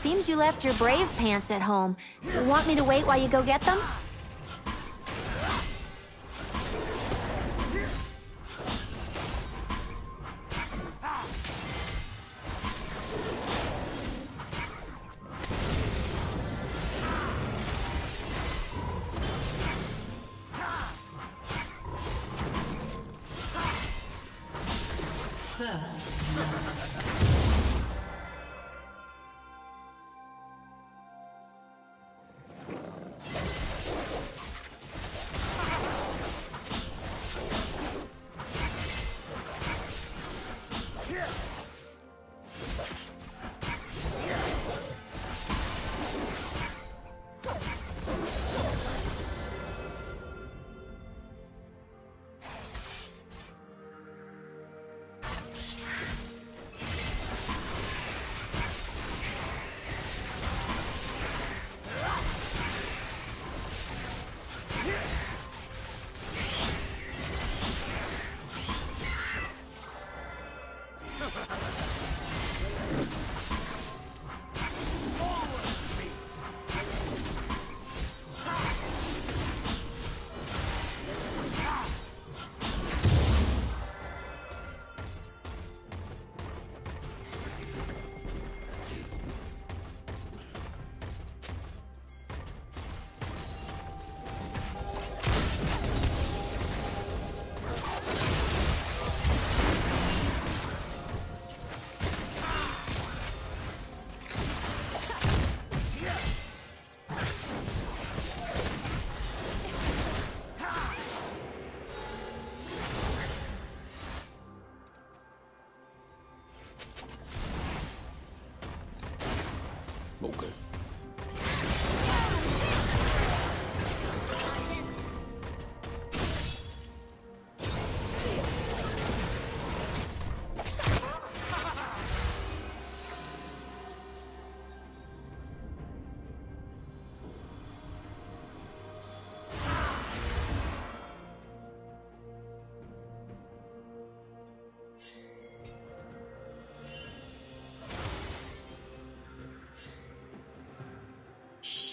Seems you left your brave pants at home. Want me to wait while you go get them?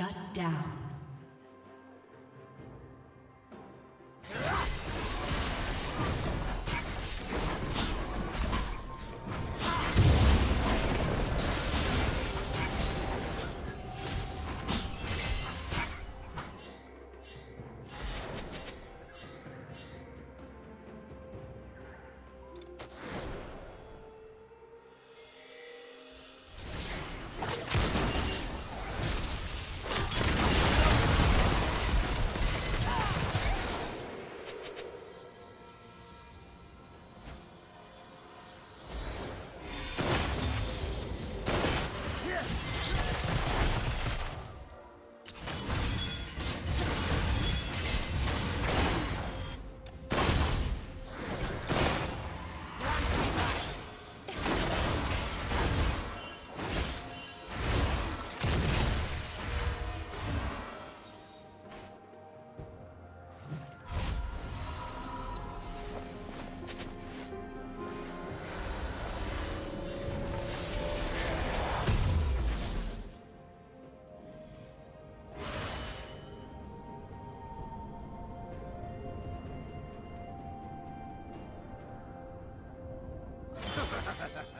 Shut down. Ha ha ha ha!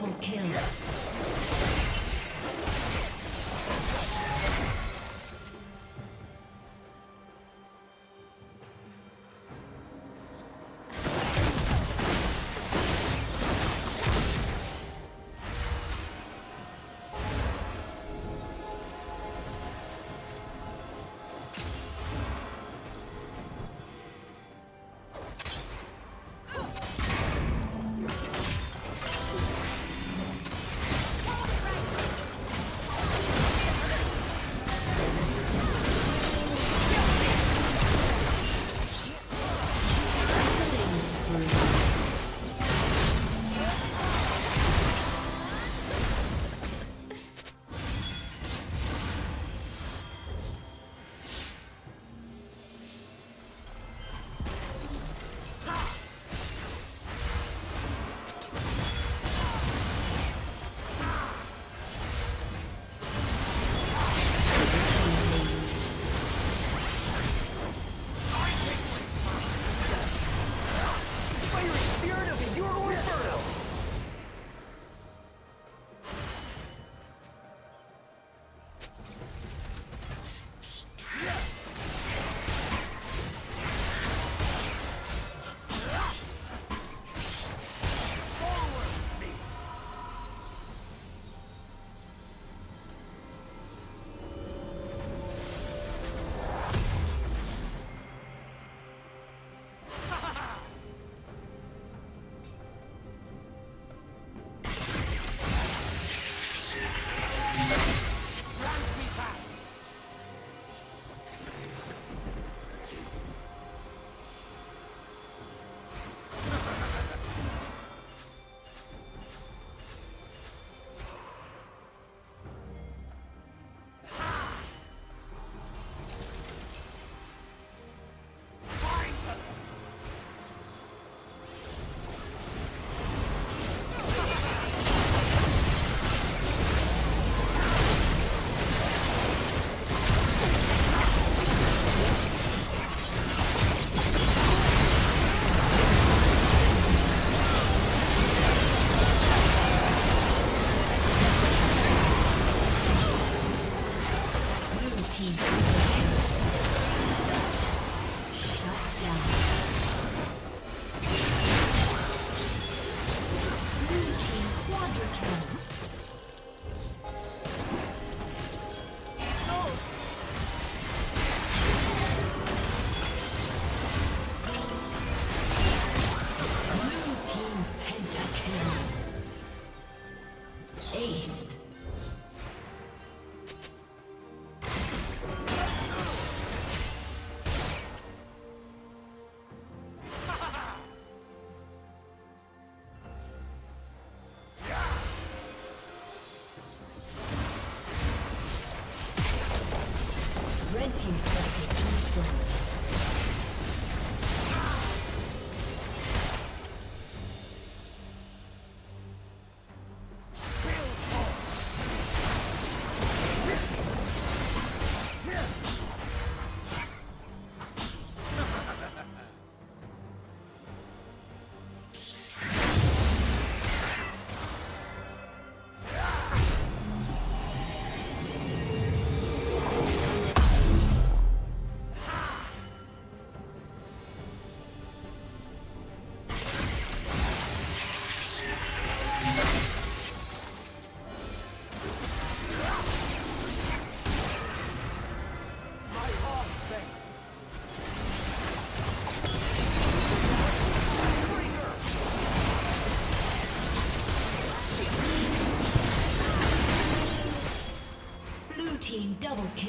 Double kill. Double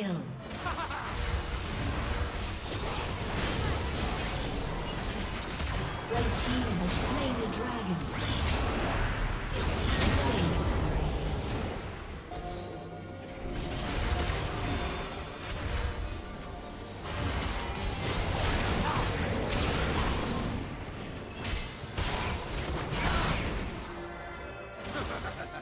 kill. Red team has slain the dragon. Legendary.